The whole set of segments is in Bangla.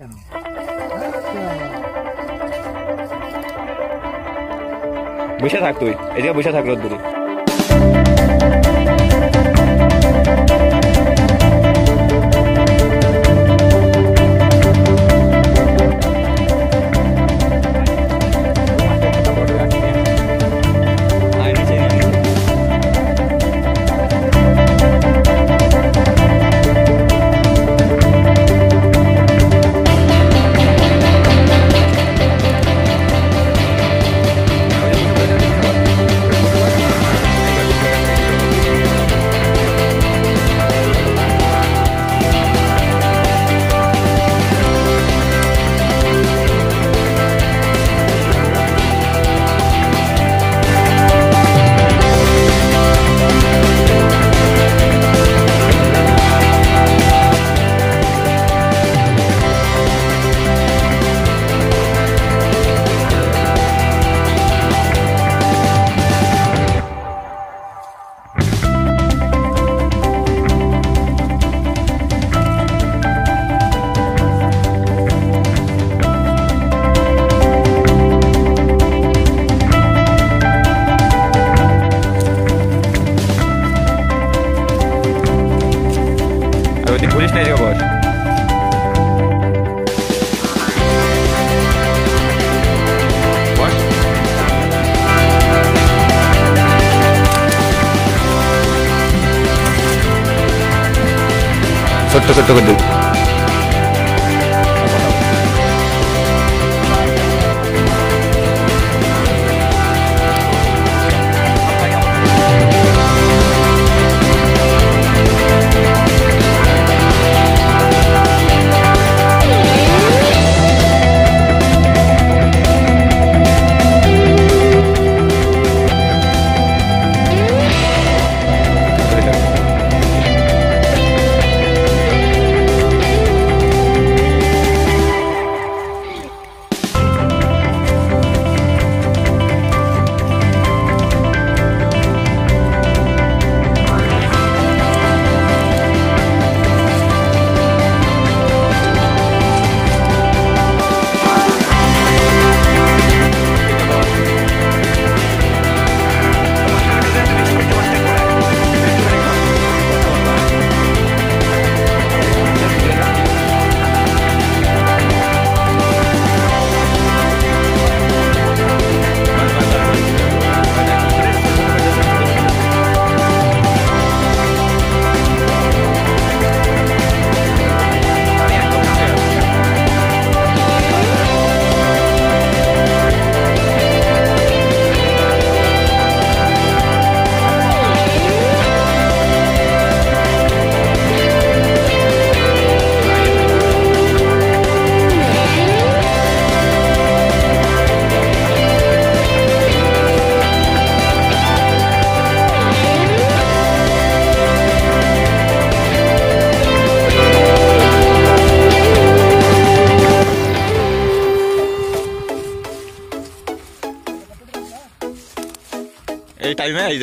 কেন? বসে থাক তুই এদিকে বসে থাক রোদ্দুরে। 설득설득 근데 এই টাইমে এই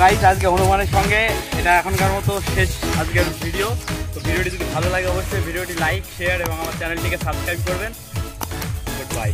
গাইস আজকে হনুমানের সঙ্গে এটা এখনকার মতো শেষ আজকের ভিডিও তো ভিডিওটি যদি ভালো লাগে, অবশ্যই ভিডিওটি লাইক শেয়ার এবং আমার চ্যানেলটিকে সাবস্ক্রাইব করবেন। Good bye